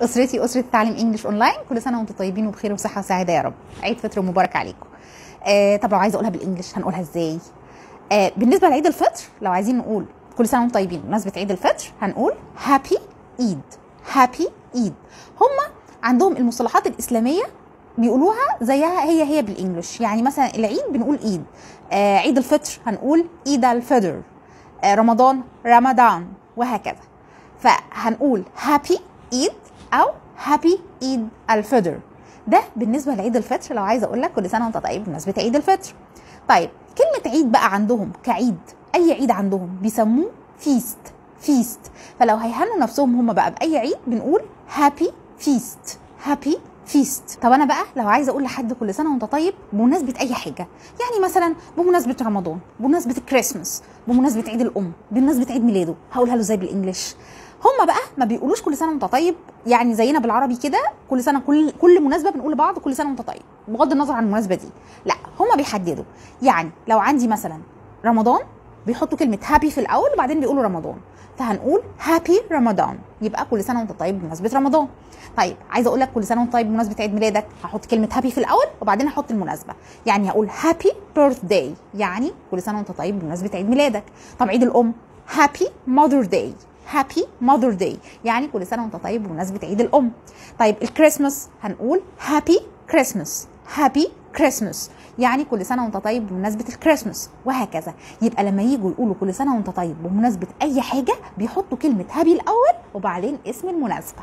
أسرتي أسرة تعليم English Online. كل سنة وأنتم طيبين وبخير وصحة وسعادة يا رب. عيد فطر مبارك عليكم. آه طب لو عايزة أقولها بالانجلش هنقولها إزاي؟ آه بالنسبة لعيد الفطر لو عايزين نقول كل سنة وأنتم طيبين بمناسبة عيد الفطر هنقول happy Eid happy Eid هم عندهم المصطلحات الإسلامية بيقولوها زيها هي هي بالانجلش يعني مثلا العيد بنقول Eid آه عيد الفطر هنقول عيد الفطر آه رمضان رمضان وهكذا. فهنقول happy Eid أو happy Eid الفطر ده بالنسبة لعيد الفطر لو عايزة أقول لك كل سنة وأنت طيب بمناسبة عيد الفطر. طيب كلمة عيد بقى عندهم كعيد أي عيد عندهم بيسموه feast feast فلو هيهنوا نفسهم هم بقى بأي عيد بنقول happy feast happy feast طب أنا بقى لو عايزة أقول لحد كل سنة وأنت طيب بمناسبة أي حاجة يعني مثلا بمناسبة رمضان بمناسبة الكريسماس بمناسبة عيد الأم بمناسبة عيد ميلاده هقولها له إزاي بالإنجلش؟ هم بقى ما بيقولوش كل سنة وانت طيب يعني زينا بالعربي كده كل سنة كل كل مناسبة بنقول لبعض كل سنة وانت طيب بغض النظر عن المناسبة دي. لا هم بيحددوا. يعني لو عندي مثلا رمضان بيحطوا كلمة happy في الأول وبعدين بيقولوا رمضان. فهنقول happy رمضان. يبقى كل سنة وانت طيب بمناسبة رمضان. طيب عايزة أقول لك كل سنة وانت طيب بمناسبة عيد ميلادك هحط كلمة happy في الأول وبعدين هحط المناسبة. يعني هقول happy birthday يعني كل سنة وانت طيب بمناسبة عيد ميلادك. طب عيد الأم happy Mother Day happy Mother Day يعني كل سنة وانت طيب بمناسبة عيد الأم. طيب الكريسماس هنقول happy Christmas happy Christmas يعني كل سنة وانت طيب بمناسبة الكريسماس وهكذا. يبقى لما يجوا يقولوا كل سنة وانت طيب بمناسبة أي حاجة بيحطوا كلمة happy الأول وبعدين اسم المناسبة.